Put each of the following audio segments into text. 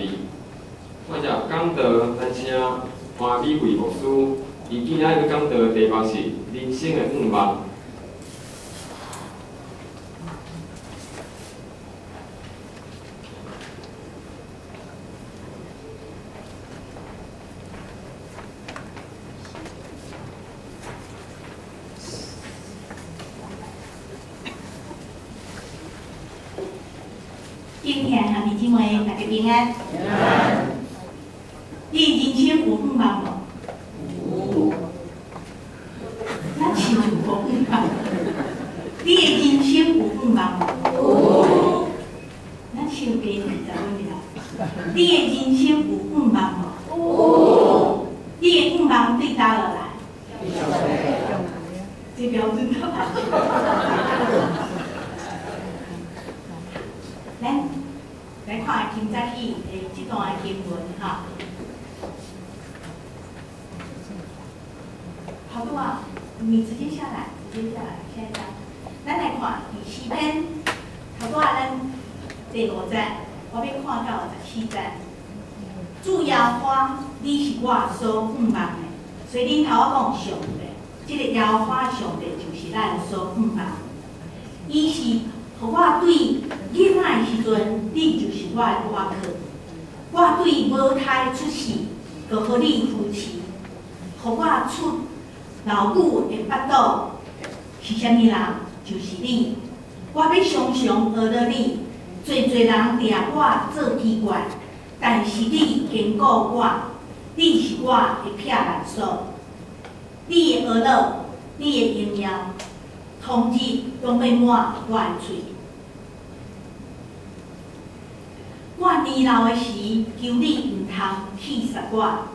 味。我食讲道，但请欢美贵牧师，伊今仔日讲道题目是人生的愿望。今天啊，弟兄们大家平安。你的人生有愿望无？咱想有无愿望？你的人生有愿望无？咱想给二十问了。你的人生有愿望无？你的愿望对倒落来？这标准都来，来看今早起诶这段的经文哈。好多啊，你直接下来，直接下来，下一张。咱来看第四篇，好多啊，咱第五节，我要看到十四节。主耶和华，你是我所愿望的，所以恁头我讲上帝，这个耶和华上帝就是咱所愿望。伊是互我对囡仔的时阵，你就是我的外壳。我对无胎出世，互你扶持，互我出老母的腹肚是啥物人？就是你。我要常常学着你，侪侪人掠我做奇怪，但是你坚固我，你是我的撇难所。你的学乐，你的营养，通日拢要满我的嘴。我年老的时，求你毋通弃杀我；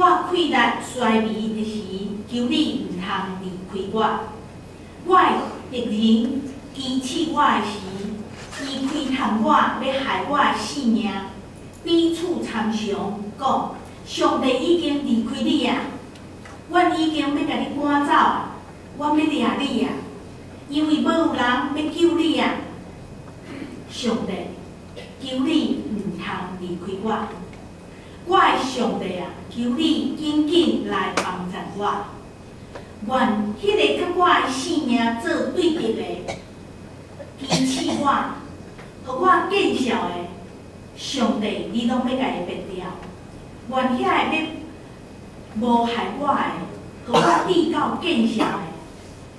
我快力衰微的时，求你毋通离开我。我的敌人欺欺我的时，伊开探我，要害我的性命。彼此参详，讲上帝已经离开你啊！阮已经要甲你赶走我！要掠你啊！因为无有人要救你啊！上帝。求你毋通离开我，我的上帝啊！求你紧紧来帮助我，愿迄个甲我的性命做对敌的，支持我，互我见笑的上帝，你拢要甲伊灭掉。愿遐个要无害我的，互我遇到见笑的，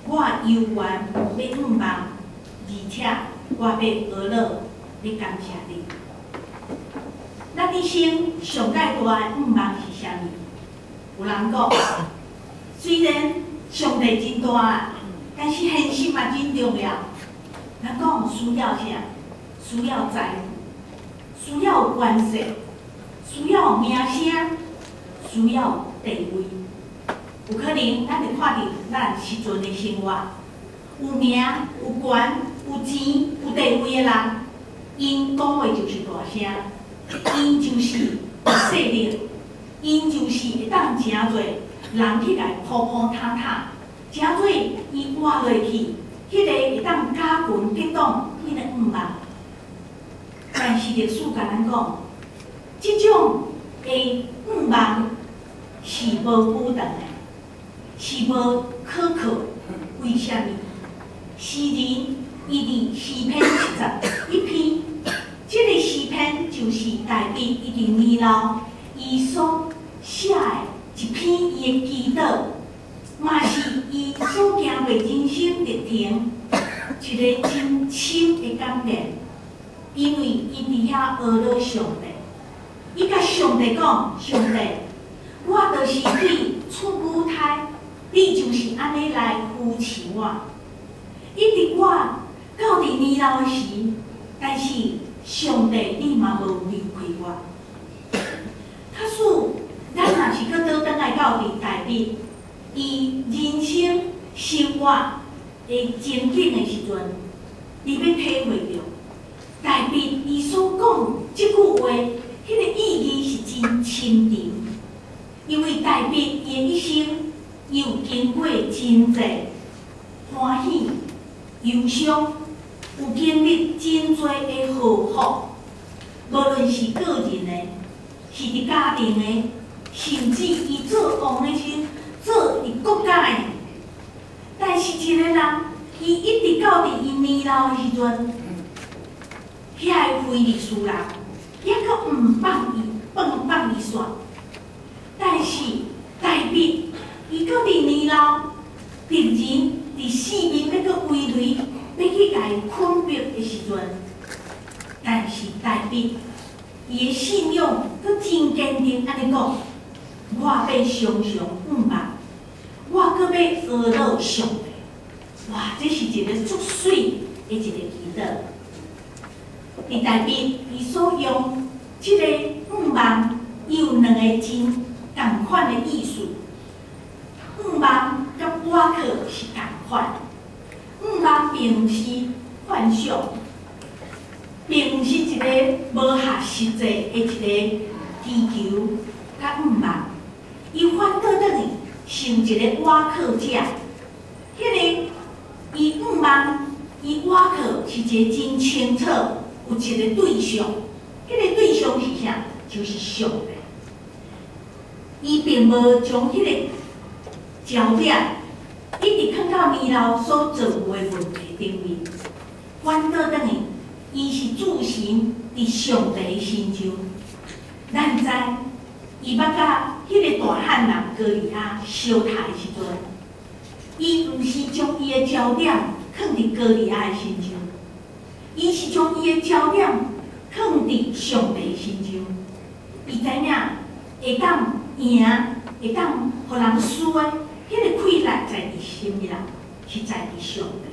我犹原要愿望，而且我要学乐。你感谢你，咱一生上界大的愿望是啥物？有人讲，虽然上帝真大，但是现实嘛真重要。人讲需要啥？需要财富，需要关系，需要名声，需要地位。有可能咱会看到咱时阵的生活，有名、有权、有钱、有地位的人。因讲话就是大声，因就是有势力，因就是会当诚侪人去来铺铺塌塌，诚侪伊活落去，迄个会当加群激动，迄个毋望。但是历史甲咱讲，即种的毋望是无保障的，是无可靠。为虾米？诗人伊伫诗篇七十一篇。这个诗篇就是代笔一定年老，伊所写的一篇伊的祈祷，嘛是伊所行过人生历程一个真深的感念。因为伊伫遐学了上帝，伊甲上帝讲：上帝，我就是去出母胎，你就是安尼来扶持我。一直我到伫年老时，但是。上帝，你嘛无离开我。假使咱若是搁倒转来到伫台北，伊人生生活的前景的时阵，你要体会着台北伊所讲即句话，迄个意义是真深沉。因为台北伊的一生又经过真济欢喜、忧伤。有经历真多的好福，无论是个人的，是伫家庭的，甚至伊做王的时，做伫国家的。但是一个人，伊一直到伫伊年老的时阵，遐个非历史人，抑阁毋放伊，放放伊煞。但是代笔，伊到伫年老，突然伫四面要阁围雷，要去甲伊困逼的时阵，但是代笔。伊的信用佫真坚定，安尼讲，我要常常毋忘，我佫要学到上帝。哇，这是一个足水的一个祈祷。伫内面，伊所用即个毋忘，伊有两个真共款的意思。毋忘甲瓦克是共款，毋忘并是幻想。并毋是一个无合实际的一个祈求，甲毋望，伊反倒倒去像一个瓦克者。迄个伊毋望，伊瓦克是一个真清楚，有一个对象，迄个对象是啥？就是上帝。伊并无将迄个焦点一直到年老所做有诶问题顶面，反倒等于。伊是自行伫上帝心中，咱知伊捌甲迄个大汉人哥利亚相杀的时阵，伊毋是将伊的焦点放伫哥利亚的心中，伊是将伊的焦点放伫上帝心中。伊知影会当赢，会当互人输的，迄个困难在伊心里，是在伊上帝。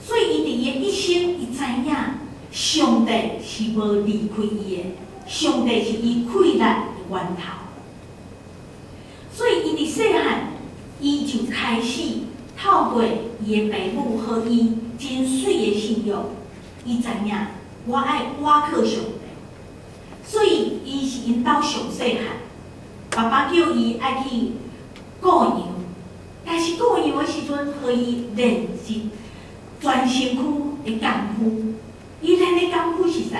所以伊伫伊一生，伊知影。上帝是无离开伊的，上帝是伊快乐的源头。所以伊伫细汉，伊就开始透过伊的父母和伊真水的信仰，伊知影我爱我靠上帝。所以伊是因兜上细汉，爸爸叫伊爱去过羊，但是过羊的时阵，互伊练习专心区的功夫。伊咱的功夫是啥？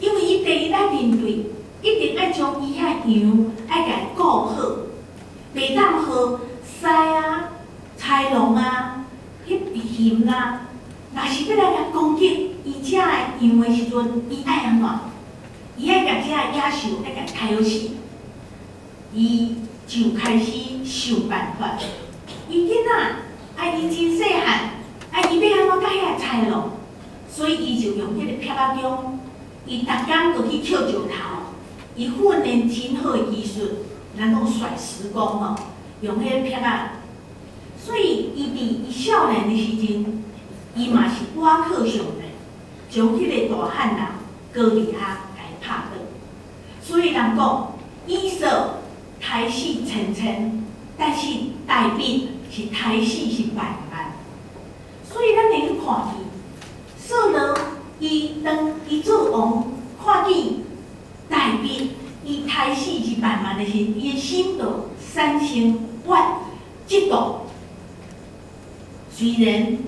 因为伊第一来面对，一定爱将伊遐羊爱甲顾好，袂当互狮啊、豺狼啊、迄熊啊，若是要来甲攻击伊遮的羊的时阵，伊爱安怎？伊爱甲遮野兽爱甲杀死，伊就开始想办法。伊囡仔爱伊真细汉，爱伊要安怎甲遐菜咯？所以，伊就用迄个撇仔中，伊逐工都去跳石头，伊训练真好的技术，咱讲甩石工哦，用迄个撇仔。所以，伊伫伊少年的时阵，伊嘛是挖靠上的，将迄个大汉人哥利亚来拍倒。所以人讲，以色台戏层层，但是大兵是台死是万万。所以，咱能看伊。扫罗伊当伊做王，看见大兵伊开始是慢慢的是伊的心就产生万激动。虽然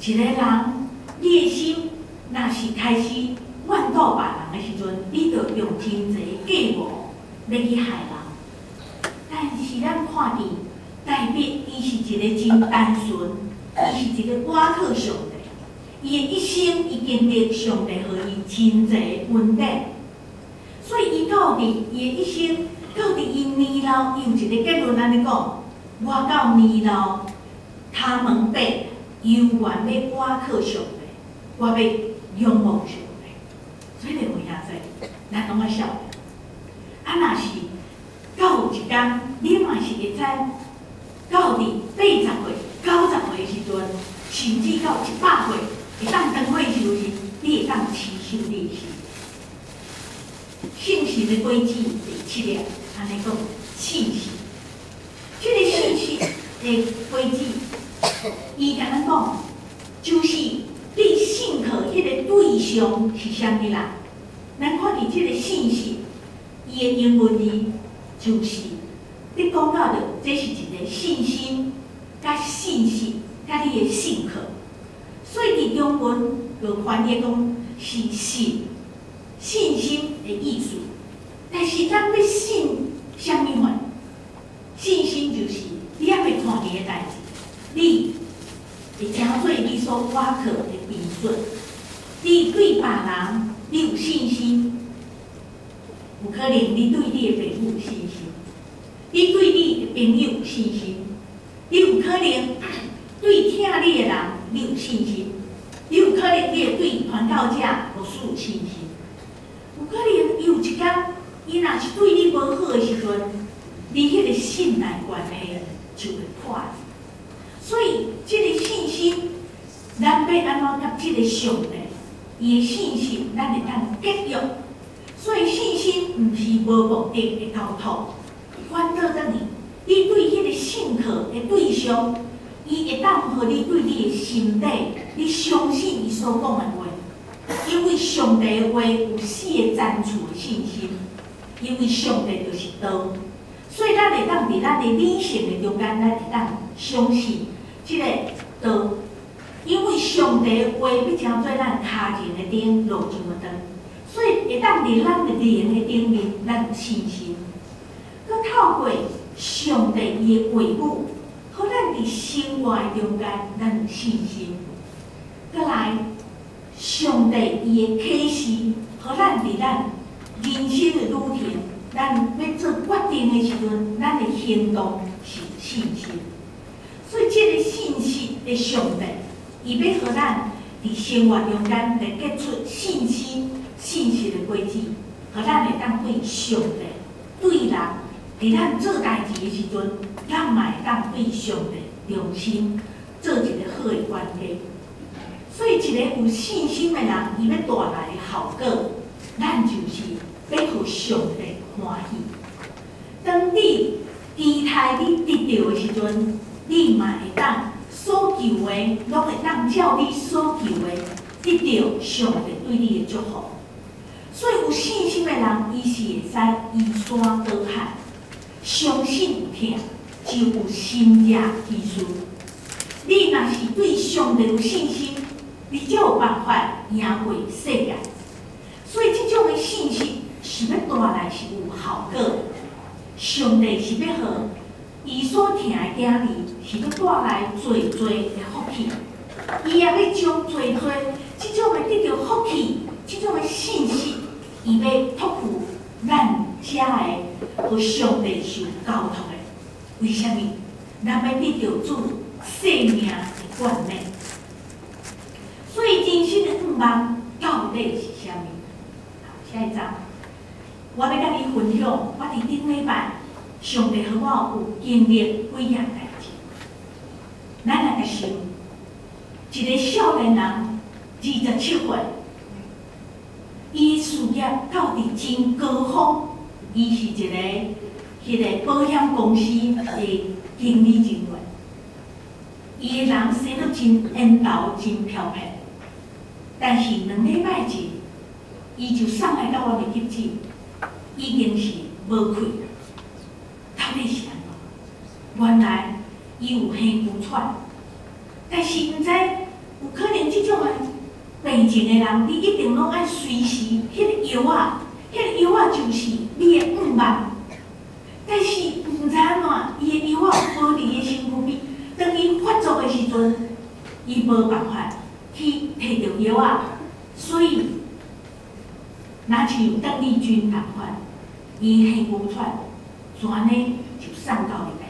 一个人你的心若是开始怨到别人的时阵，你就用真济计谋要去害人。但是咱看见代表伊是一个真单纯，伊是一个寡客上的。伊的一生已经历上帝互伊真济恩典，所以伊到底伊的一生到底伊年老伊有一个结论安尼讲，我到年老，他们被犹原要我靠上帝，我要仰望上帝。所以你会晓说，咱拢爱晓得。啊，若是到一天，你嘛是会知，到底八十岁、九十岁时阵，甚至到一百岁。一旦登会时，你会当持续练习。信息的轨迹第七点，安尼讲信息。这个信息的轨迹，伊甲咱讲，就是你信靠迄个对象是啥物人。咱看见这个信息，伊的英文字就是，你讲到的，这是一个信心甲信息甲你的信靠。所以伫中文就翻译讲是信，信心的意思。但是咱要信啥物款？信心就是你还未看见的代志，你会诚做你所挖可的标准。你对别人你有信心，有可能你对你的父母有信心，你对你的朋友有信心，你有可能对听你的人你有信心，你有可能你会对传道者无有信心，有可能伊有一天伊若是对你无好的时阵。你迄个信赖关系就会破。所以，即个信心，咱要安怎甲即个上帝，伊的信心，咱会当结约。所以，信心毋是无目的的交托，反倒等于你对迄个信客的对象，伊会当互你对你的心底，你相信伊所讲的话。因为上帝的话有四个赞助的信心，因为上帝就是道。所以，咱会当伫咱的理性的中间，咱会当相信即个道，因为上帝话要将做咱脚前的灯，路上的灯。所以，会当伫咱的灵的顶面，咱有信心。透过上帝伊的话语，互咱伫生活中间，咱有信心。再来，上帝伊的启示，互咱伫咱人生的路程。咱要做决定的时阵，咱的行动是信心。所以，即个信息的上帝，伊要互咱伫生活中间来结出信息、信息的轨迹，互咱会当对上帝、对人，伫咱做代志的时阵，咱嘛会当对上帝良心做一个好的关系。所以，一个有信心的人，伊要带来的效果，咱就是要互上帝。欢喜。当你期待你得到的时阵，你嘛会当所求的，拢会当照你所求的得到上帝对你的祝福。所以有信心的人，伊是会使依山倒海，相信有听就有心家意思。你若是对上帝有信心，你就有办法赢过世界。所以这种的信心。是要带来是有效果，上帝是要互伊所听的囝儿，是要带来最最的福气。伊也要将最最即种的得到福气，即种的信息，伊要托付咱遮的和上帝是有交通的。为虾米？咱要得到主生命的冠冕。所以人生的愿望到底是虾米？好，下一章。我要甲你分享，我伫顶礼拜上帝和我有经历几样代志。咱来个想，一个少年人，二十七岁，伊事业到底真高峰，伊是一个迄个保险公司的经理人员。伊个人生得真缘投真漂泊，但是两礼拜前，伊就送来到我的急诊。已经是无开，到底是安怎？原来伊有哮喘，但是毋知有可能即种诶病情诶人，你一定拢爱随时迄个药仔，迄个药仔就是你诶五万。但是毋知安怎，伊诶药仔无伫伊身躯边，当伊发作的时阵，伊无办法去摕着药仔，所以若像邓丽君同款。伊气无喘，全呢就送到入病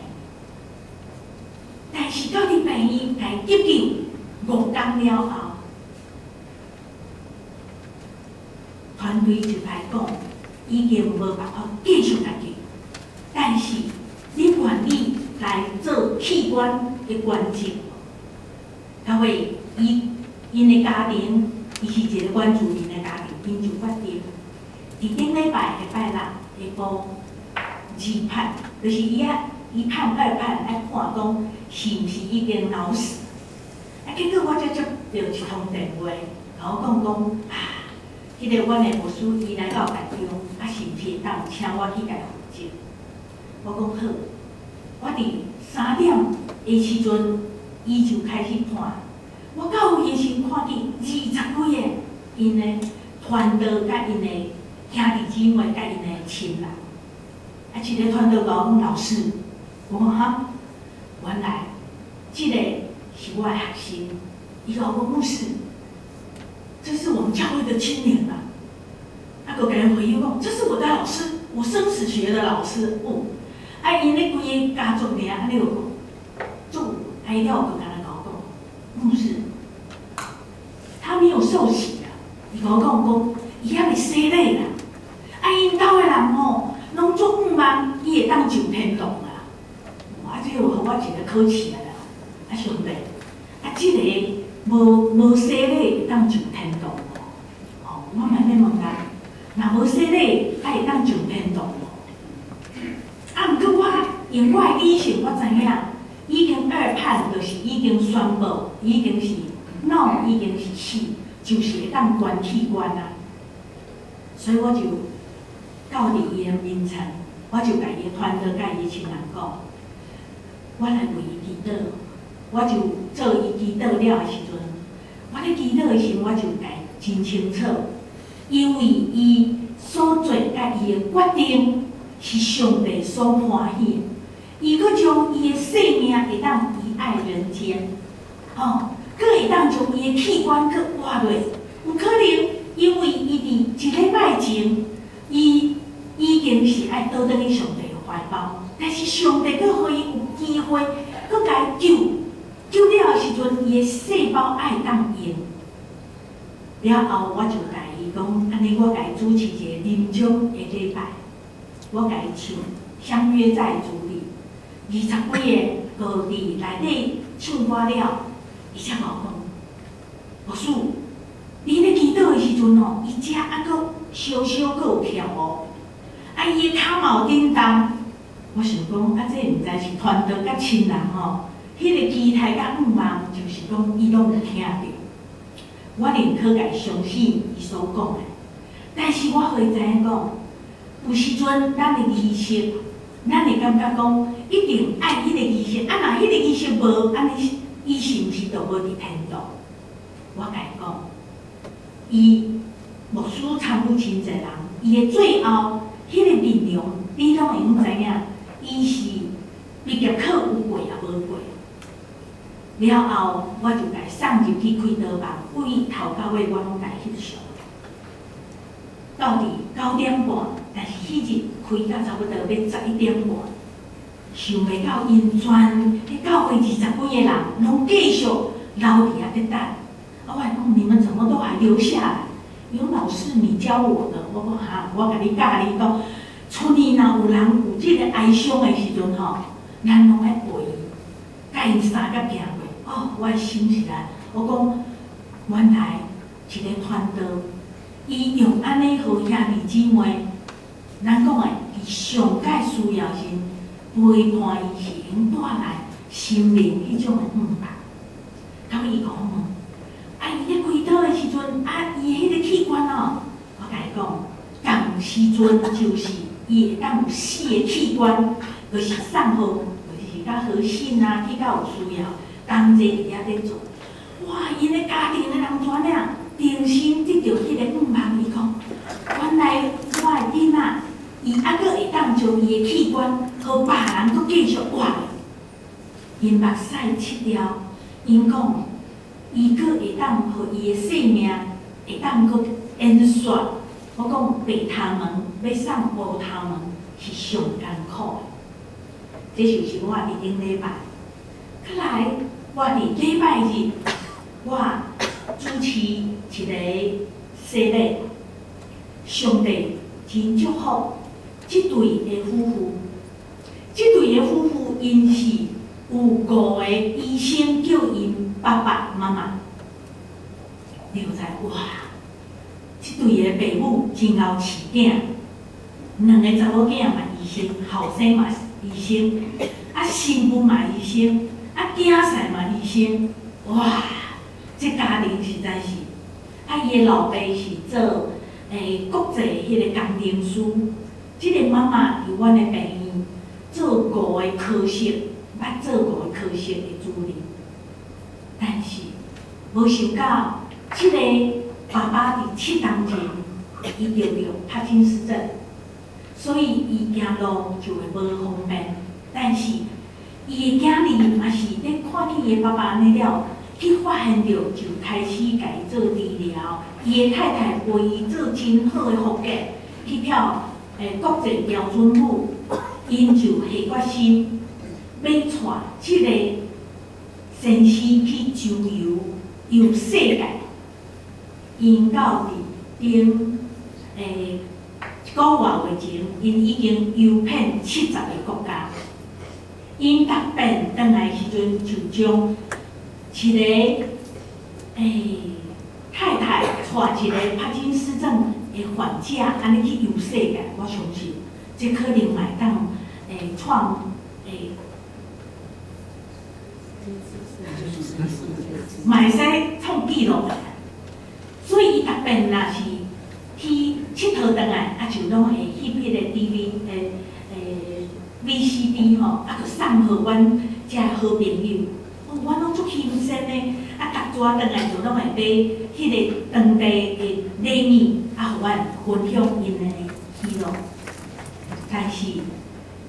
但是到入病院来急救五天了后，团队就来讲，已经无办法继续下去。但是你愿意来做器官的关键，因为伊因的家庭，伊是一个关注因的家庭，因就决定伫顶礼拜的拜六。下晡二判，就是伊啊，伊判二判来看讲是毋是已经脑死。啊，结果我才接到一通电话，甲我讲讲啊迄个阮的牧师伊来到台中，啊，是毋是当请我去甲伊负责？我讲好，我伫三点的时阵，伊就开始看。我到位的时看见二十几个因的团队甲因的兄弟姊妹甲因的亲人，啊，一个团队讲老师，我讲哈，原来这个是我的学生，伊讲我牧师，这是我们教会的青年啊，啊，个给人回应讲，这是我的老师，我生死学的老师，哦，啊，因咧规个家族咧，安尼个讲，做，啊，伊了个甲咱讲讲，牧师，他没有受洗啊，伊甲我讲讲，伊还未洗礼啦，啊，因兜的人吼，拢做五万，伊会当上天堂啦，啊，这有互我一个考起来啦，啊，兄弟，啊，这个无无洗礼当上天堂无？哦，我慢慢问他，若无洗礼，啊会当上天堂无？啊，毋过我用我的理性，我知影已经二判，就是已经宣布，已经是脑已经是死，就是会当关器官啊。所以我就到伫伊的面前，我就甲伊团队甲伊亲人讲，我来为伊祈祷，我就做伊祈祷了的时阵，我咧祈祷的时候，我就甲伊真清楚，因为伊所做甲伊的决定是上帝所欢喜，伊阁将伊的性命会当遗爱人间，吼、阁会当将伊的器官阁活落，有可能因为伊伫一礼拜前，伊已经是爱倒转去上帝的怀抱，但是上帝阁互伊有机会，阁甲伊救，救了的时阵，伊的细胞爱当用。了后，我就甲伊讲，安尼我甲伊主持一个临终的礼拜，我甲伊唱《相约在主里》，二十几个歌伫内底唱歌了，伊才甲我讲，牧师，你咧祈祷的时阵哦，伊遮还阁小小阁有跳哦，啊伊的骹嘛有叮当，我想讲，啊这毋知是团队甲亲人吼，迄、个期待甲愿望，就是讲伊拢有听着。我宁可甲相信伊所讲的，但是我会知影讲，有时阵咱的意识，咱会感觉讲一定爱迄个意识，啊若迄个意识无，安尼伊是毋是就无伫天堂？我甲伊讲，伊牧师参与真济人，伊的最后迄个面容，你拢会用知影，伊是毕业考有过也无过。了后，我就甲伊送入去开刀房，为头到尾我拢甲伊翕相。到底九点半，但是迄日开到差不多要十一点半，想袂到因全迄教会二十几个人拢继续留伫遐咧等。啊，我讲你们怎么都还留下来？有老师你教我的，我讲哈，我甲你教你讲，厝里若有人有即个哀伤的时阵吼，咱拢爱陪伊，甲因相甲行。哦，我想起来，我讲原来一个团队，伊用安尼互兄弟姊妹，咱讲诶，伊上界需要是陪伴伊是用带来心灵迄种诶愿望。到伊讲，啊伊咧开刀诶时阵，啊伊迄个器官哦，我甲伊讲，当时阵就是伊会当有四个器官，就是送互，就是较好心啊，去较有需要。同齐伫遐咧做，哇！因咧家庭诶人全领定心得到迄个愿望，伊讲，原来我诶囡仔，伊还阁会当将伊诶器官，互别人阁继续活。因目屎切掉，因讲，伊阁会当互伊诶性命，会当阁延续。我讲白头毛要送无头毛是上艰苦诶，这就是我伫顶礼拜。看来。我伫礼拜日，我主持一个洗礼，上帝真祝福即对的夫妇。即对的夫妇因是有五个医生叫因爸爸妈妈，你有知哇？即对的父母真够饲囝，两个查某囝嘛医生，后生嘛医生，啊新妇嘛医生。啊，囝婿嘛哇！这家庭实在是，啊，伊的老爸是做诶国际迄个工程师，即个妈妈伫阮的病院做五个科室，捌做五个科室的主任，但是无想到，即个爸爸伫七当前伊得着帕金斯症，所以伊行路就会无方便。但是伊的囝儿嘛是咧看见伊爸爸安尼了，去发现着就开始家做治疗。伊的太太为伊做真好的福建，去跳诶国际标准舞，因就下决心要带即个先生去周游游世界。因到伫顶诶一个月月前，因已经游遍七十个国家。因答辩回来时阵，就将一个诶太太带一个帕金斯症的患者安尼去游世界，我相信这可能会当诶创诶，会使创记录。所以伊逐遍若是去佚佗回来，啊就拢会翕迄个 D V 诶 V C D 吼，啊，就送互阮遮好朋友。哦，阮拢足轻松的，啊，逐逝倒来就拢会买迄个当地的礼物，啊，互阮分享因的喜乐。但是一个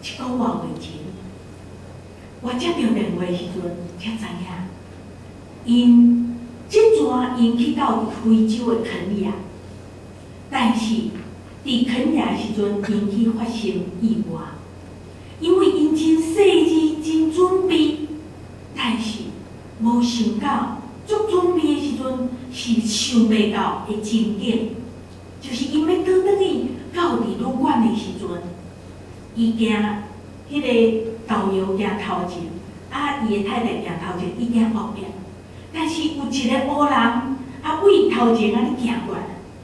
月月前，我接到电话时阵，才知影因。即阵因去到非洲的肯亚，但是伫肯亚时阵因去发生意外，因为因真细致、真准备，但是无想到足准备的时阵是想袂到的情景，就是因为倒转去到伫旅馆的时阵，伊惊迄个导游行头前，啊，伊的太太行头前，伊惊后壁。但是有一个乌人，啊，为头前安尼行过来，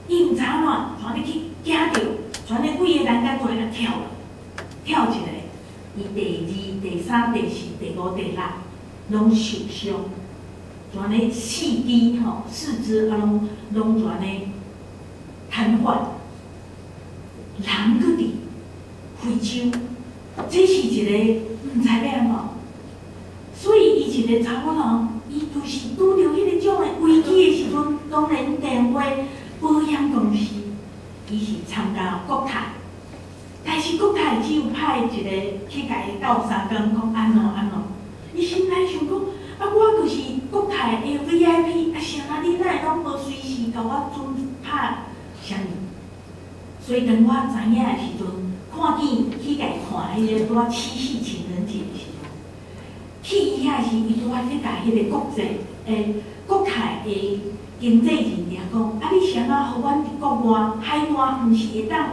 伊毋知影怎，全咧去惊着，全咧几个人甲做甲跳，跳起来，伊第二、第三、第四、第五、第六拢受伤，全咧四肢吼，四肢啊拢拢全咧瘫痪，人搁伫非洲，这是一个毋知要安怎，所以伊一个查某人。伊就是拄着迄个种的危机的。时阵，当然电话保险公司，伊是参加国泰，但是国泰只有派一个去甲伊斗三工，讲安怎安怎。伊心内想讲，啊，我就是国泰的 VIP，啊，啥啊，你会拢无随时甲我准拍啥物？所以当我知影的时阵，看见去甲伊看迄个拄七夕情人节。去伊遐时，伊拄啊去甲迄个国际诶国泰诶经济人员讲，啊，你啥啊，互阮国外海外，毋是会当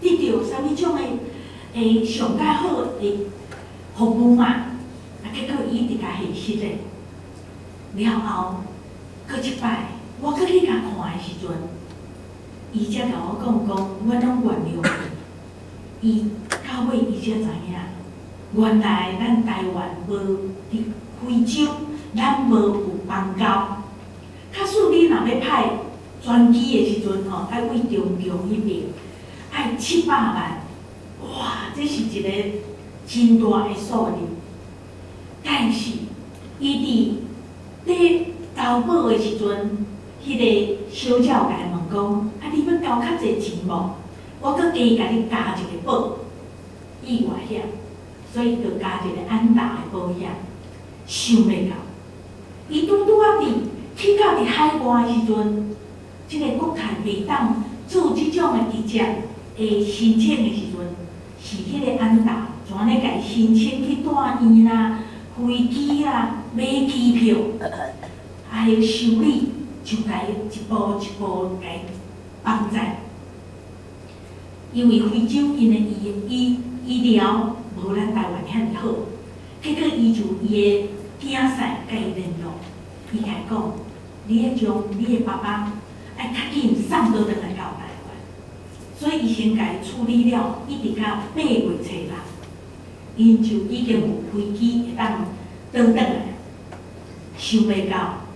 得到啥物种诶诶上较好诶服务嘛？啊，结果伊直甲下失咧。了后，过一摆，我搁去甲看诶时阵，伊才甲我讲讲，我拢原谅伊。伊到尾伊才知影。原来咱台湾无伫非洲，咱无有邦交。假使你若要派专机的时阵吼，爱为中共迄边爱七百万，哇，这是一个真大的数字。但是伊伫咧交保的时阵，迄个小教甲问讲，啊，你要交较济钱无？我搁加甲你加一个保，意外险。所以就加一个安达的保险，想袂到，伊拄拄啊伫去到伫海外时阵，即个国泰袂当做即种的直接诶申请的时阵，是迄个安达全咧甲伊申请去住院啦、飞机啦、买机票，还有修理，就甲伊一步一步甲伊帮在，因为非洲因的医医医疗。无咱台湾遐尼好，结果伊就伊的囝婿甲伊联络，伊甲伊讲，你要将你的爸爸爱较紧送倒转来，所以伊先甲伊处理了，一直到八月初六，因就已经有飞机会当倒转来。想袂到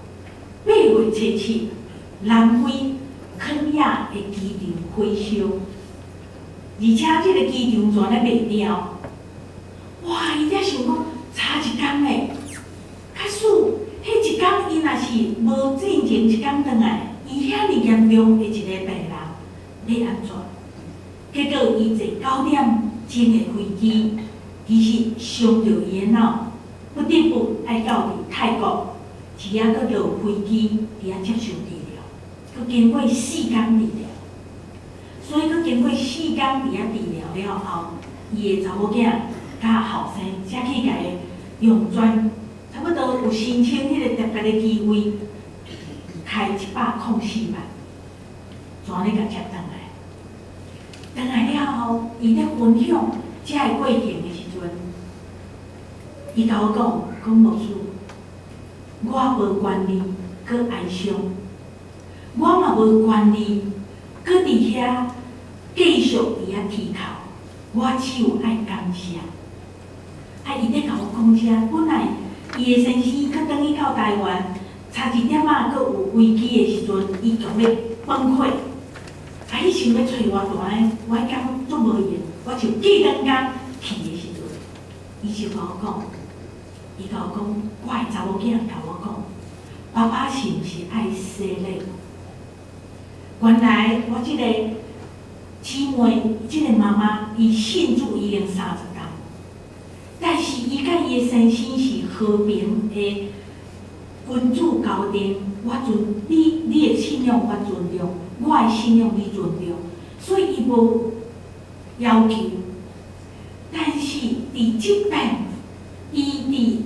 八月初七，南非肯亚的机场火烧，而且即个机场全咧卖掉。哇！伊才想讲差一工诶，假使迄一工伊若是无进前一工转来，伊遐尼严重诶一个病人，要安怎？结果伊坐九点钟的飞机，其实伤着伊的脑，不得不爱到伫泰国，只啊搁落飞机，伫遐接受治疗，搁经过四工治疗，所以搁经过四工伫遐治疗了后，伊的查某囝甲后生才去甲伊用专，差不多有申请迄个特别的机会，开一百零四万，怎咧甲接倒等？来了后，伊咧分享遮个过程的时阵，伊甲我讲，讲无事，我无权利搁哀伤，我嘛无权利搁伫遐继续伫遐低头，我只有爱感谢。啊，伊咧甲我讲遮，本来伊的先生搁转去到台湾，差一点仔搁有危机的时阵，伊强要崩溃。啊！伊想要找我大个，我迄工足无闲，我就记当工去的时阵，伊就甲我讲，伊甲我讲，我的查某囝甲我讲，爸爸是毋是爱洗礼？原来我即个姊妹，即个妈妈，伊信主已经三十年，但是伊甲伊的先生是和平的君子交定，我尊你，你的信仰我尊重。我的信仰你尊重，所以伊无要求。但是伫即边，伊伫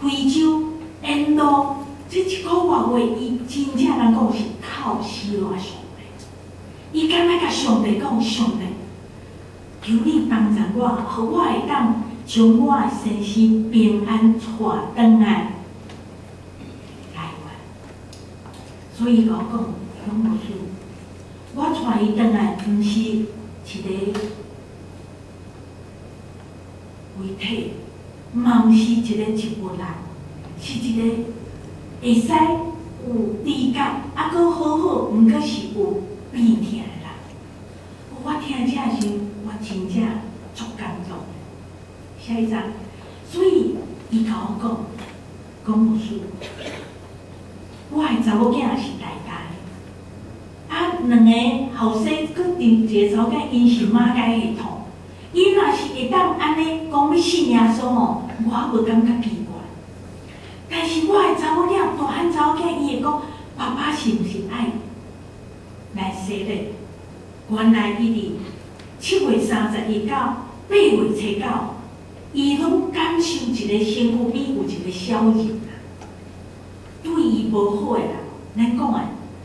非洲印度即一个月月，伊真正能讲是靠希腊上帝。伊敢若甲上帝讲，上帝，求你帮助我，互我会当将我的先生平安带转来台湾。所以我讲，讲无错。我带伊转来，毋是一个遗体，嘛毋是一个植物人，是一个会使有知觉，啊，搁好好，毋过是有病痛的人。我听这时，我真正足感动。下一张，所以伊甲我讲，讲无事，我的查某囝是。两个后生佮另一个查某囝，因是马甲系统。伊若是会当安尼讲要信耶稣吼，我无感觉奇怪。但是我的查某囝，大汉查某囝，伊会讲爸爸是毋是爱来洗礼？原来伊伫七月三十一到八月初九，伊拢感受一个身躯边有一个小人啊，对伊无好诶人，咱讲诶，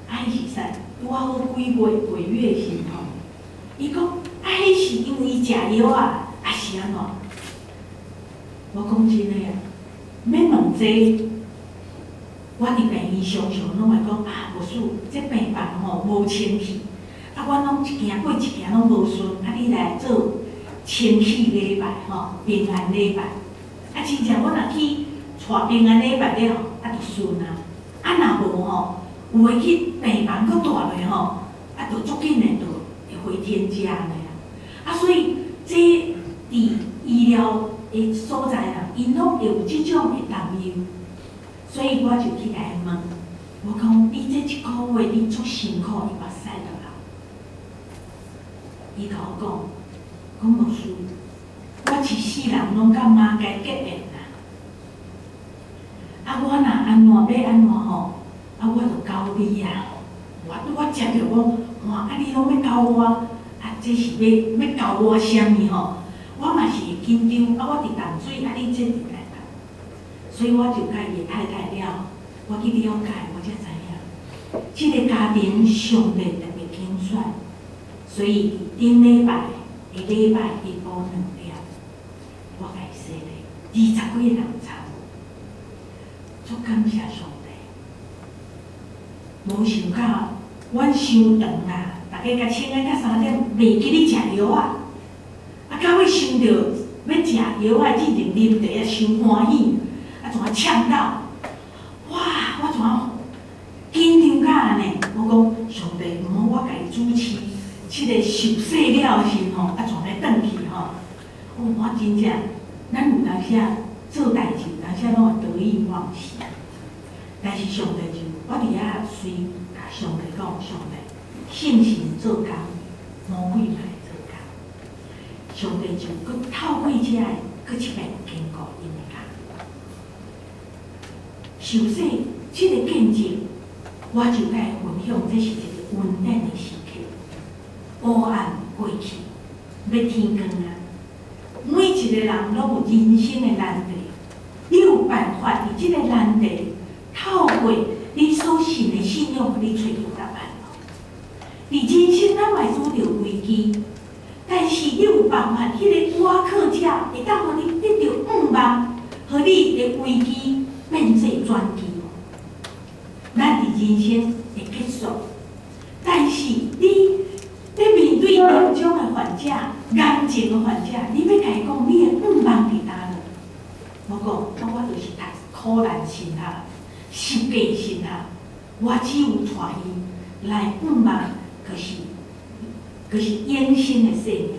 爱是啥？拄好几月月月心痛，伊讲啊，迄是因为伊食药啊，还是安怎？我讲真诶啊，免问这，我伫病院常常拢会讲啊，无事，这病房吼无清气，啊，我拢一件过一件拢无顺，啊，你来做清气礼拜吼，平安礼拜，啊，真正我若去带平安礼拜了，啊，就顺啊，啊，若无吼。有诶去病房搁住落吼，啊，着足紧诶，着会回天家诶啊！啊，所以这伫医疗诶所在人，因拢会有即种诶担忧，所以我就去甲伊问，我讲你这一个月你足辛苦，你目屎落啦。伊甲我讲，讲无事，我一世人拢甲妈家结缘啦。啊，我若安怎要安怎吼？啊，我著教你啊！我我食着讲，哇！啊，你拢要教我，啊，这是要要教我啥物吼？我嘛是会紧张，啊，我伫淡水，啊，你这伫台北，所以我就甲伊太太了，我去了解，我才知影，即个家庭上帝特别轻选，所以顶礼拜、下礼拜一补两点，我甲伊说咧，二十几个人参，足感谢上。无想到，阮伤长啊！大家甲请个到三点，袂记咧食药啊！啊，到尾想着要食药啊，只定啉茶啊，伤欢喜，啊，怎啊呛到？哇！我怎啊紧张甲安尼？我讲上帝，毋好我家己主持，即个受洗了时吼，啊，怎来转去吼？哦，我真正，咱有当时啊做代志，当时拢会得意忘形，但是上帝就。我伫遐随甲上帝讲，上帝信心做工，魔鬼来做工，上帝就搁透过遮个，搁一遍经过因的工。首先，即个见证，我就该分享，这是一个温暖的时刻。黑暗过去，要天光啊！每一个人拢有人生的难题，你有办法伫即个难题透过你所信的信仰，你找到答案。你人生咱嘛会遇到危机，但是你有办法，迄个瓦克者会当互你得到五万，互你的危机变做转机。咱伫人生会结束，但是你你面对严重的患者、癌症的患者，你要家讲你的五万伫倒落？我讲，我我就是太苦难神学、实际神学，我只有带伊来五万。就是就是永生的生命，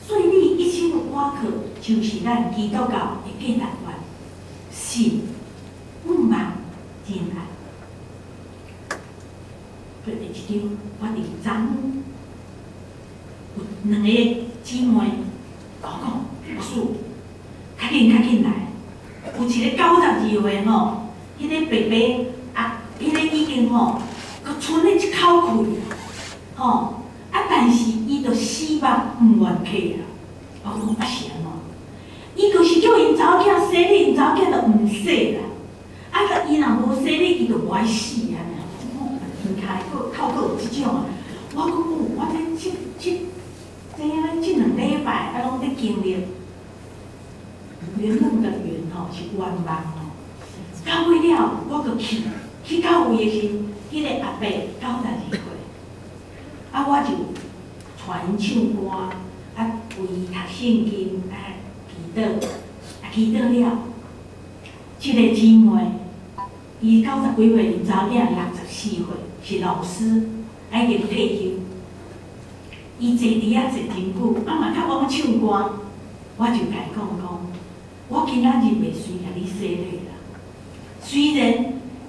所以你一生的瓦课就是咱基督教的价值观，信、不忘、真爱。第一张，我伫昨有两个姊妹讲讲，我说，较紧较紧来，有一个九十二岁吼，迄个伯伯啊，迄个已经吼，佮剩咧一口气。吼，啊！但是伊着死望毋愿去啊！我讲啊是安怎？伊就是叫因查某囝生哩，因查某囝着毋生啦。啊！甲伊若无生哩，伊着无爱死安尼。我听开，佫透过有即种啊！我讲我咧即即怎样？即两礼拜啊，拢伫经历，圆梦的圆吼是冤枉。到尾了，我佫去，去到位的是迄个阿伯九十二岁。啊，我就传唱歌，啊，为读圣经，啊，祈祷，啊，祈祷了。一个姊妹，伊九十几岁，查某囝六十四岁，是老师，已经退休。伊坐伫遐坐真久，啊嘛较我唱歌，我就甲伊讲讲，我今仔日袂随甲你说咧。虽然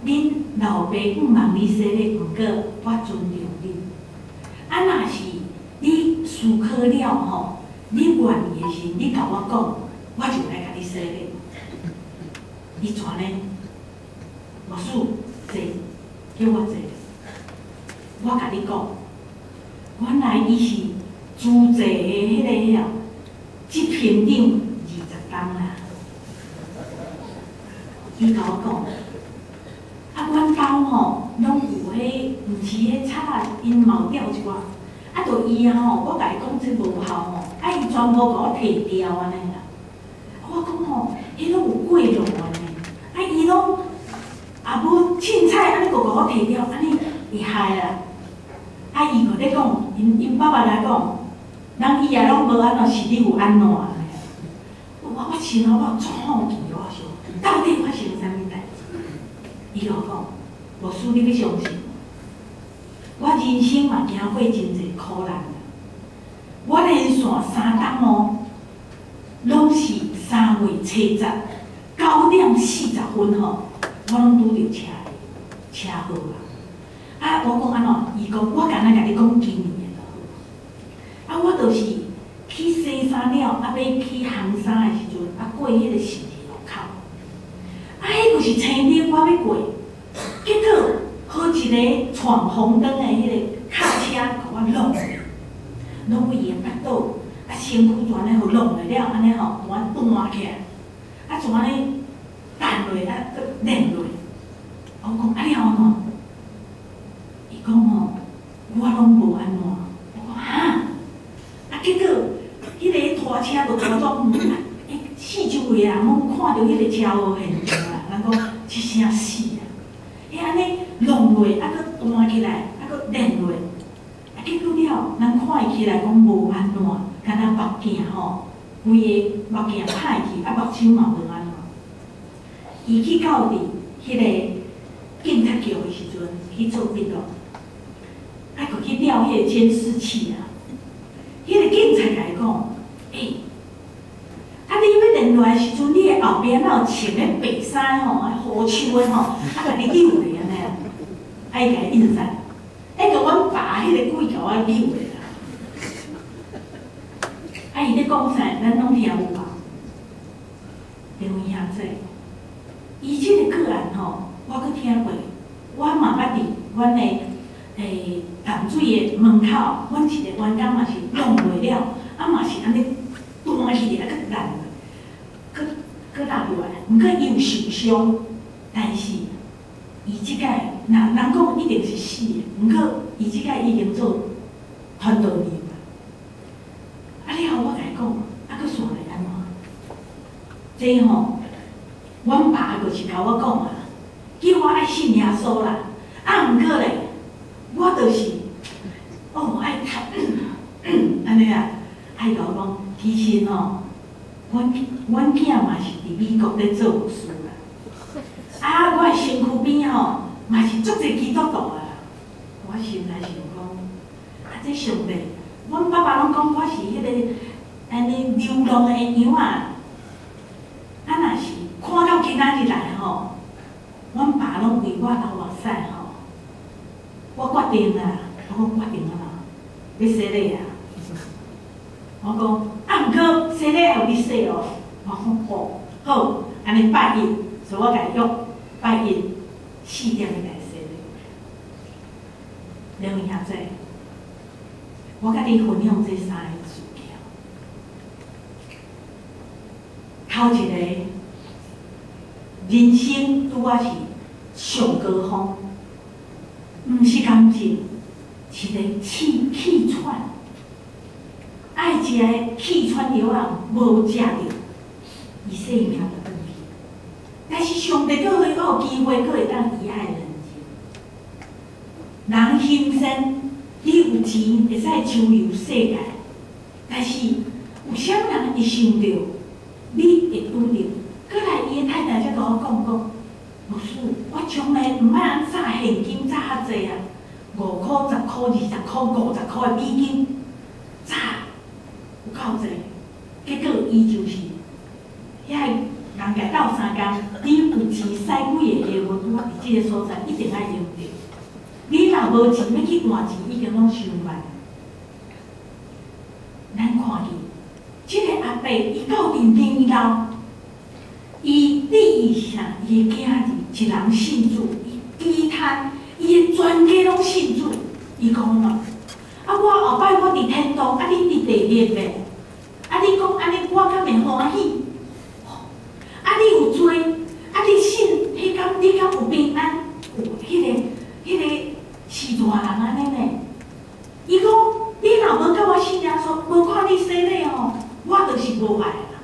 恁老爸不望你说礼，毋过我尊重你。啊，若是你思考了吼，你愿意的是，你甲我讲，我就来甲你说咧。你怎呢？我说坐，叫我坐。我甲你讲，原来伊是租坐的迄个遐，一平顶二十担啦。伊甲我讲，啊，阮兜吼拢有迄，毋是迄菜，因啊，着伊啊吼，我甲伊讲真无效吼，啊伊全部甲我摕掉安尼啦。我讲吼，迄拢有贵重安尼，啊伊拢啊无凊彩安尼，个甲我摕掉，安尼厉害啦。啊伊个咧讲，因因爸爸来讲，人伊也拢无安怎，是你有安怎安尼？我我心内我创气，我想到底发生啥物代志？伊就讲，无输你要相信。我人生嘛，行过真侪苦难。我连续三档哦，拢是三月七十九点四十分吼，我拢拄着车车祸啊！啊，我讲安怎？伊讲我敢若甲你讲今年的好。啊，我就是去西山了，啊，要去烘衫的时阵，啊，过迄个十字路口，啊，迄就是青天我要过，一个闯红灯的迄个卡车，甲我弄去，弄去伊个腹肚，啊身躯全咧互弄来了，安尼吼，我断起，来，啊全咧弹落，啊搁连落。我讲安尼安怎？伊讲吼，我拢无安怎。我讲哈，啊结果迄个拖车就拖到门，诶四周围人拢看到迄个车祸现场啊，人讲一声死啊，伊安尼。弄落，啊，搁断起来，啊，搁连落，啊，结果了，咱看伊起来讲无安怎，敢若目镜吼，规个目镜歹去，啊，目睭嘛无安怎。伊去到伫迄个警察局的时阵去做笔录，啊，佮去调迄个监视器啊。迄个警察甲伊讲，诶，啊，你要连落的时阵，你后边哪有穿个白衫吼，啊，好手的吼，啊，甲你扭咧。爱甲伊印上，爱甲阮爸迄个鬼甲我扭的啦。啊，伊咧讲啥，咱拢听有无？两位兄弟，伊即个个案吼，我佫听过，我嘛捌伫阮的诶淡水的门口，阮一个员工嘛是用袂了，啊嘛是安尼断起来，啊佫烂，佫佫落落来，毋过伊有受伤，但是伊即个人人讲一定是死的，毋过伊即个已经做团队员。啊，了后我甲伊讲，啊，佫煞来安怎？这吼，阮爸就是甲我讲啊，叫我爱信耶稣啦。啊，毋过咧，我就是哦爱读，安尼啊，爱甲我讲，其实吼，阮阮囝嘛是伫美国咧做事啦。啊，我身躯边吼，嘛是足侪基督徒啊。我心内想讲，啊，这上帝。阮爸爸拢讲我是迄个安尼流浪的羊啊，啊若是看到今仔日来吼，阮爸拢为我流目屎吼，我决定啊，我讲决定啊啦，要洗礼啊。我讲啊，毋过洗礼互你洗哦。我讲好，好，安尼拜一，所以我甲伊约拜一四点来洗礼。两位兄弟。我甲你分享这三个事件。头一个，人生拄啊是上高峰，毋是感情，是个气气喘，爱食个气喘药啊，无食着，伊性命。但是上帝佫会有机会，佫会当遗爱人，人心生。你有钱会使周游世界，但是有啥人会想到你会拄着？过来，伊的太太才甲我讲讲，老师，我从来毋爱炸现金炸遐济啊，五箍、十箍、二十箍、五十箍的美金炸有够济。结果伊就是遐人家斗三工，你有钱使几个下文，我伫即个所在一定爱用着。你若无钱要去换钱，已经拢伤慢。咱看见，即个阿伯伊到面顶了，伊第一啥？伊囝儿一人信主，伊低摊，伊的全家拢信主。伊讲嘛，啊我后摆我伫天堂，啊你伫地狱咧，啊你讲安尼我敢会欢喜？啊你有罪，啊你信，迄敢你敢有平安？有迄个，迄个。是大人安尼呢？伊讲，你若无甲我信耶稣，无看你洗礼哦，我就是无爱啦。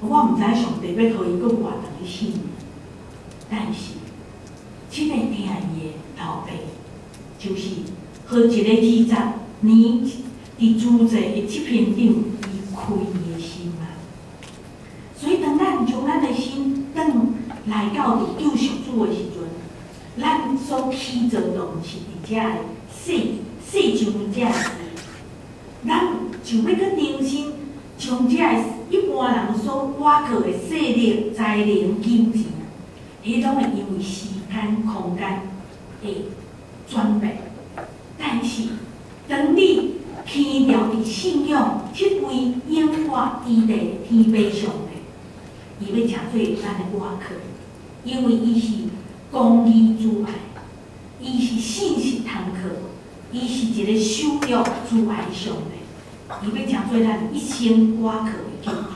我毋知上帝要互伊搁活人去信，但是，即个听伊的老爸，就是好一个二十年伫主济的这片场，伊开伊的心啊。所以当咱将咱的心当来到伫救赎主的时阵，咱所起作用是。遮个细细像遮个事，咱就要去重新将遮个一般人所挖靠的势力、财力、金钱，迄拢会因为时间、空间会转变。但是，当你偏掉伫信仰即位烟花之地天父上帝，伊要成做咱的挖靠，因为伊是公义主爱。伊是信息坦克，伊是一个守约主爱上帝，伊要成做咱一生挂靠的救主。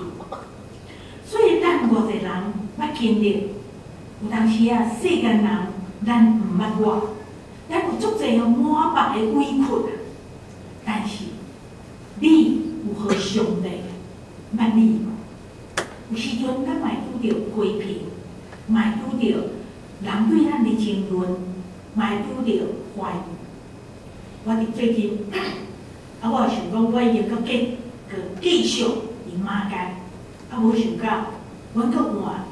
所以咱偌济人捌经历，有当时啊，世间人咱毋捌我，咱有足济个满腹的委屈啊。但是你有何上帝捌你无有时阵咱嘛会拄着批评，嘛会拄着人对咱的争论。买拄着怀疑，我伫最近，讲，我已经搁继搁继续伫马街，啊，无想到，阮搁换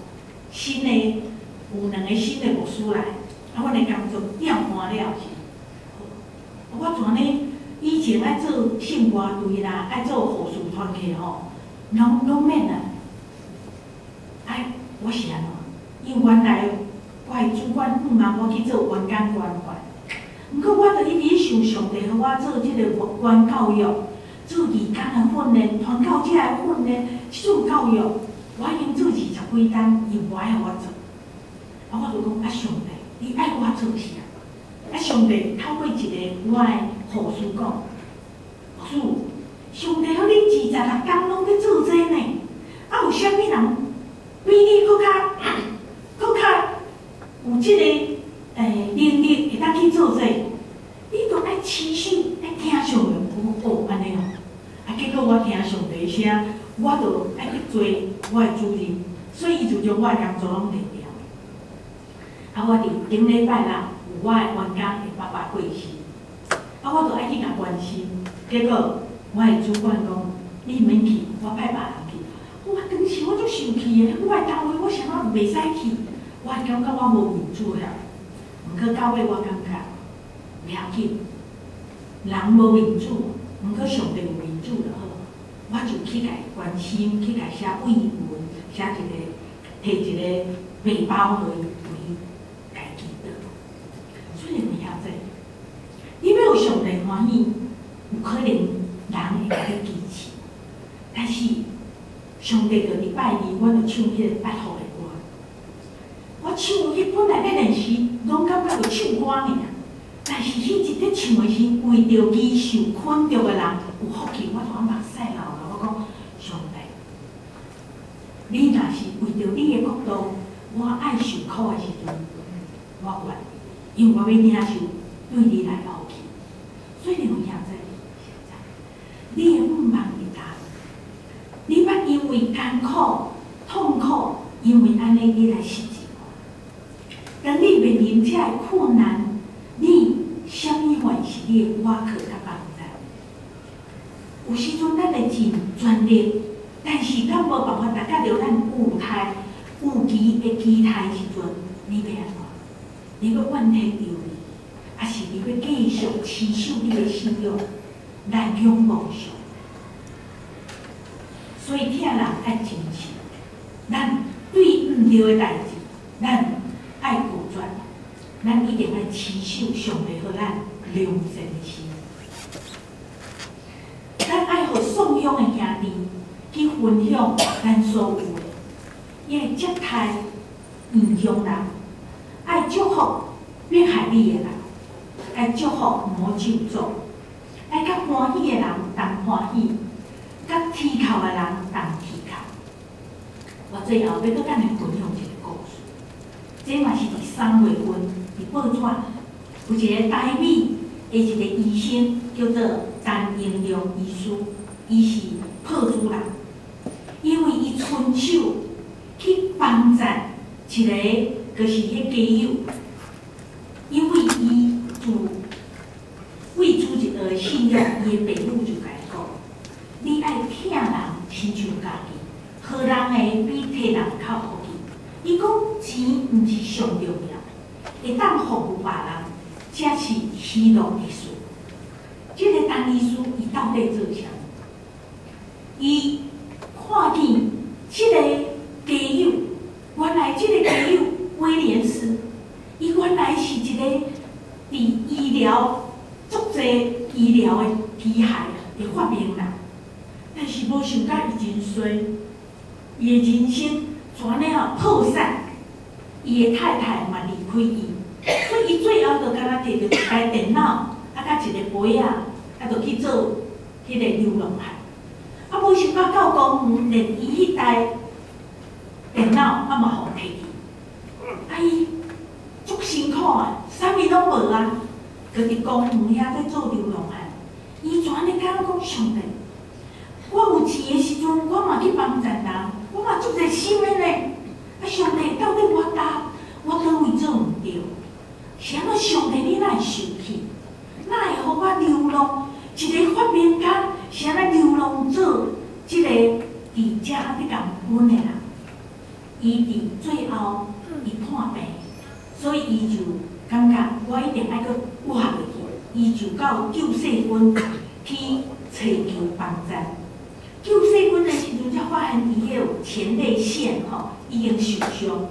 新的，有两个新的牧师来，啊，阮的工作调换了是，我全呢以前爱做信歌队啦，爱做护士团体吼，拢拢免啊，哎，我是安怎？因原来。我系主管，毋茫我去做员工关怀。毋过我著一直想上帝互我做即个员教育，做义工的训练、传教者的训练，即种教育，我已经做二十几单，伊无爱互我做。啊，我就讲啊，上帝，你爱我做啥？啊，上帝透过一个我的护士讲，主，上帝你二十六工拢在做这呢，啊，有啥物人比你搁较、搁较有即个诶能力会当去做这？你都爱持续爱听上帝哦，安尼哦。啊，结果我听上帝声，我就爱去做我的主任，所以伊就将我的工作拢停掉。啊，我伫顶礼拜六有我的员工的爸爸过世，啊，我就爱去甲关心。结果我的主管讲，你免去，我派别人去。我当时我足生气的，我的单位我想要袂使去，我感觉我无面子呀。毋过到尾我感觉袂要紧，人无面子，毋过上帝有面子就好。我就去甲伊关心，去甲伊写慰问，写一个，摕一个背包互伊。所以你晓得，你要上帝欢喜，有可能人会甲你支持。但是上帝着礼拜二，我着唱迄个八号的歌。我唱迄本来咧练习，拢感觉着唱歌尔。但是迄一日唱的是，为着伊受困着的人有福气，我就目屎流了。我讲上帝，你若是为着你的角度，我爱受苦的时阵，我愿。因为我要领受对你来福气，所以你有影在？你也毋茫伊答，你捌因为艰苦、痛苦，因为安尼你来实践。当你面临这困难，你什么款是你的我去甲帮助？有时阵咱会尽全力，但是咱无办法达到着咱舞台有期的期待时阵，你要安怎？你要怨天尤人，还是你要继续持守你的信仰，来勇梦想？所以，听人爱坚持，咱对毋对的代志，咱，咱一定要持守上帝互咱良善的心。咱爱互送养的兄弟。去分享咱所有的，也会接待异乡人。爱祝福越海里的人，爱祝福魔咒诅，爱甲欢喜的人同欢喜，甲啼哭的人同啼哭。我最后要搁甲你分享一个故事，这嘛是伫三月份伫报纸，有一个台美的一个医生叫做陈英良医师，伊是破主人，因为伊亲手去帮助一个。就是迄家友，因为伊就为主一个信仰，伊的父母就甲伊讲：你爱疼人亲像家己，好人诶比替人较好。伊讲钱毋是上重要，会当服务别人才是喜乐的事。即个陈医师伊到底做啥？伊看见即个家友，原来即个家友。威廉斯，伊原来是一个伫医疗足济医疗的机械的发明人，但是无想到伊真衰，伊的人生全了破产，伊的太太嘛离开伊，伊最后就敢若摕着一台电脑，啊，甲一个杯啊，啊，就去做迄个流浪汉，啊，无想到到公园连伊迄台电脑啊嘛互摕去。啊伊足辛苦啊，啥物拢无啊，搁伫公园遐在做流浪汉。伊全日敢讲上帝，我有钱的时阵，我嘛去帮助人，我嘛足热心的咧。啊，上帝到底我答我倒位做毋对？啥物上帝你哪会生气？哪会互我流浪？一个发明家，啥物流浪做即个伫遮伫共阮的人？伊伫最后。伊破病，所以伊就感觉我一定爱去活落去。伊就到救世军去寻求帮助。救世军的时阵，才发现伊有前列腺吼已经受伤，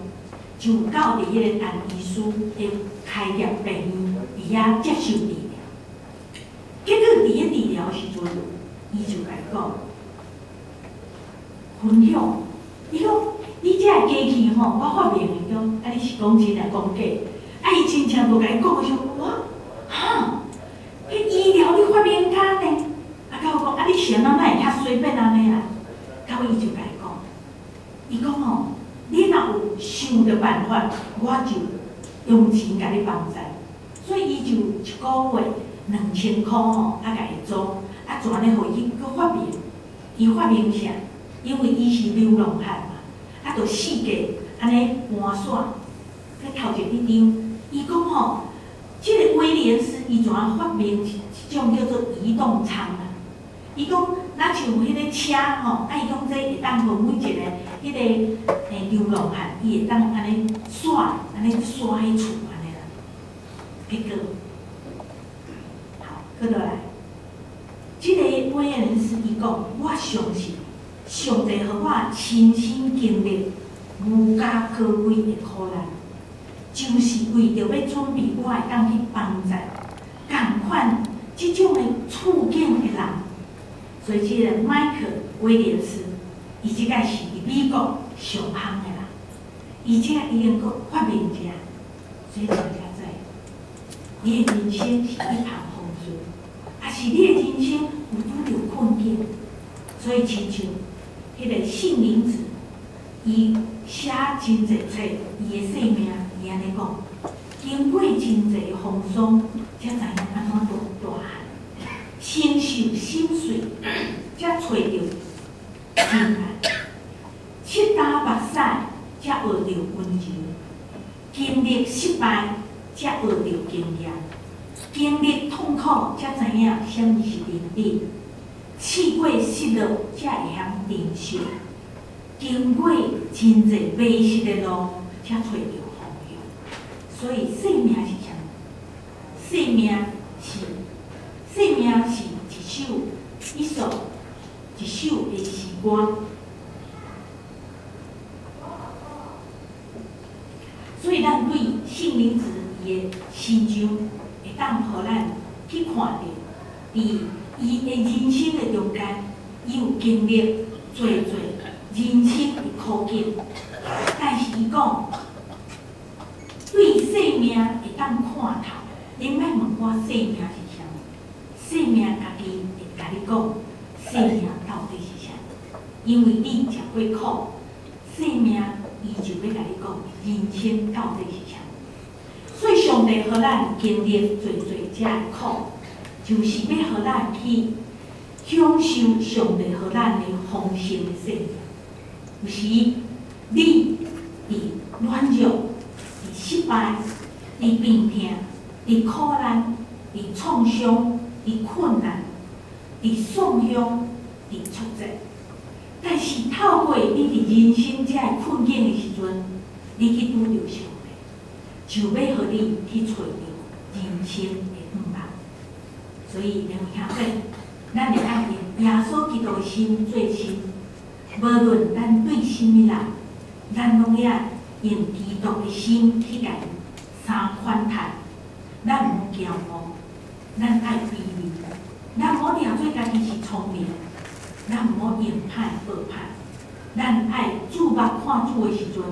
就到伫迄个陈医师的开业病院伫遐接受治疗。结果伫遐治疗时阵，伊就来讲分享，伊讲你这个机器吼，我发明的讲，啊你是讲真啊讲假？啊伊真正无甲伊讲，我想我哈，迄医疗你发明他呢？啊甲我讲，啊你想啊哪会较随便安尼啊？甲我伊就甲伊讲，伊讲吼，想着办法，我就用钱甲你帮助。所以伊就一个月两千箍吼，啊甲伊做，啊全咧互伊搁发明，伊发明啥？因为伊是流浪汉嘛，啊，着四界安尼搬线。佮头一迄张，伊讲吼，即个威廉斯伊怎啊发明一种叫做移动舱啊？伊讲，若像迄个车吼，啊，伊讲这会当互每一个迄个诶流浪汉，伊会当安尼刷，安尼刷迄厝安尼啦。迄个，好，搁落来，即个威廉斯伊讲，我相信。上帝互我亲身经历无家可归的苦难，就是为着要准备我会当去帮助共款即种的处境的人。所以，即个迈克威廉斯，伊即个是美国上行的啦，而且伊能够发明者，所以大家知，你的人生是一帆风顺，也是你的人生有拄着困境，所以亲像。迄个姓名字，伊写真侪册，伊的生命，伊安尼讲，经过真侪风霜，才知影安怎大大汉，承受心碎，才找着真爱，七打八屎，才学着温柔，经历失败，才学着经验，经历痛苦，才知影什么是真理。试过失落，才会晓珍惜；经过真侪迷失的路，才找着方向。所以生命是啥？生命是生命是一首一首一首的时光。所以咱对性灵子伊的心情，会当互咱去看着伫。伊的人生的中间，伊有经历最最人。生的苦境，但是伊讲对生命会当看透，你莫问我生命是啥物，生命家己会甲你讲，生命到底是啥？因为你食过苦，生命伊就要甲你讲，人。生到底是啥？所以上帝互咱经历最最遮苦。就是要互咱去享受上帝互咱的丰盛的生命。有时你伫软弱、伫失败、伫病痛、伫苦难、伫创伤、伫困难、伫丧乡、伫挫折，但是透过你伫人生遮个困境的时阵，你去拄着上，就要互你去找着人生的盼望。所以，两位兄弟，咱会爱用耶稣基督的心做心，无论咱对什么人，咱拢要用基督的心去甲伊三款待。咱毋骄傲，咱爱卑微，咱无定做家己是聪明，咱毋好用歹报歹。咱爱主目看主的时阵，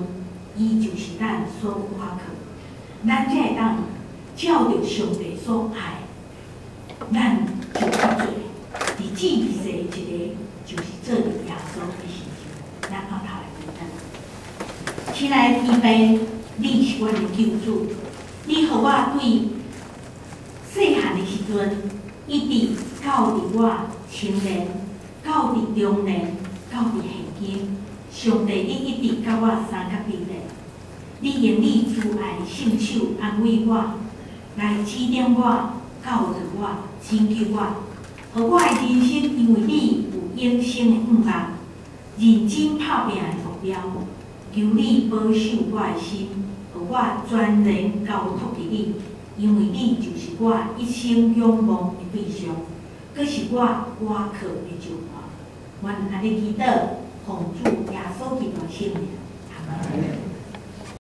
伊就是咱所有法克。咱才会当照着上帝所爱。咱就较做，伫记忆世一个就是做耶稣的事情，咱后头来分享。亲爱的弟兄，你是我的？救主，你互我对细汉的？时阵，一直教伫我青年，教伫中年，教伫现今，上帝你一直甲我三甲比例，你用你慈爱的圣手安慰我，来指点我。教着我，拯救我，互我的人生因为你有永生的盼望，认真拍拼的目标。求你保守我的心，互我全然交托给你，因为你就是我一生仰望的对象，阁是我挂靠的救援。愿安尼祈祷，奉主耶稣基督圣名，阿门。